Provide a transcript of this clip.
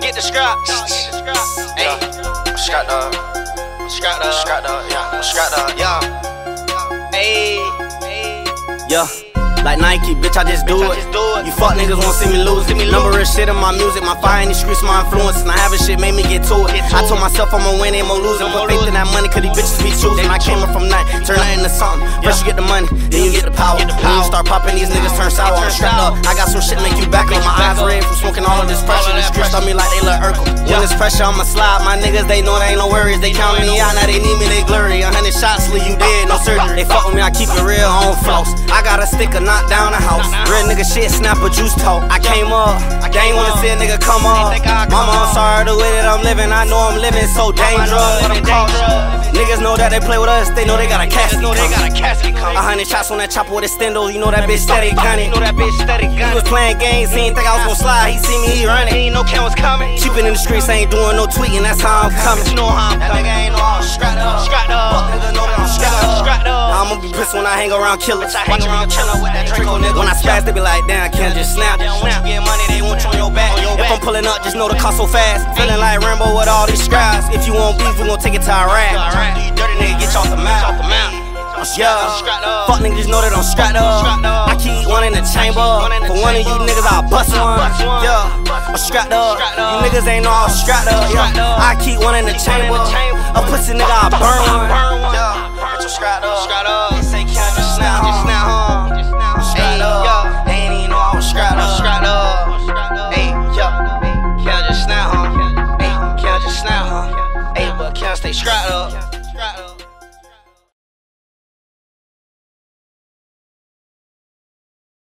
the scrap. Hey, Scrap dog. scrap dog. Scrap dog. Yeah. Scrap dog. Yeah. Hey. Yeah. Like Nike, bitch, I just do Bitch, I it. just do it. You fuck niggas won't see me lose. See me lose. Number of shit in my music, my fire in the streets, my influence, and I having shit made me get to it. Get to I it. told myself I'ma win, ain't gonna lose it. I'ma Put faith in that money, cause these bitches be choosing. I came up from nothing, turn nothing into something. First you get the money, then you get the power. Then you start popping, these niggas turn sour. Turn Strapped up. I got some shit make you back up. My eyes red from smoking all of this pressure. Streets pressure. on me like they look Urkel. When it's pressure, I'ma slide. My niggas, they know they ain't no worries. They count me out, now they need me, they blurry. A hundred shots, leave you dead, no surgery. They fuck with me, I keep it real, I don't floss. I got a sticker, knock down the house. Real nigga shit, Snapperjuice talk. I came up, I came ain't wanna see a nigga come up. They Mama, I'm sorry the way that I'm living. I know I'm living so dangerous. I'm living dangerous. Niggas know that they play with us, they know they got a casket. Know they got a casket A coming. hundred shots on that chopper with a stendo, you know that bitch steady gunning. You know that bitch steady He was gunning. playing games, he ain't think I was gonna slide. He see me, he running. Ain't no cameras coming. Cheapin' in the streets, I ain't doing no tweeting, that's how I'm coming. You know how I'm That nigga ain't know I'm strapped up. Scrap dog. Nigga know that I'm strapped up. Scrap dog. Pissed when I hang around killers. I hang around chillin' with that Draco nigga. When I spaz, they be like, damn, can't just snap. They don't want you get money, they want you on your back. If. I'm pulling up, just know the cost so fast. Feeling like Rambo with all these scraps. If you want beef, we gon' take it to Iraq. You dirty nigga, get off the the. Yeah, fuck niggas just know that I'm strapped up. I keep one in the chamber. one in the For one of you niggas, I'll bust one. Yeah, I'm strapped up. You niggas ain't know I'm strapped up. Yeah. I keep one in the chamber. A pussy nigga, I'll burn one. Yeah, you strapped up. say strap up. Up.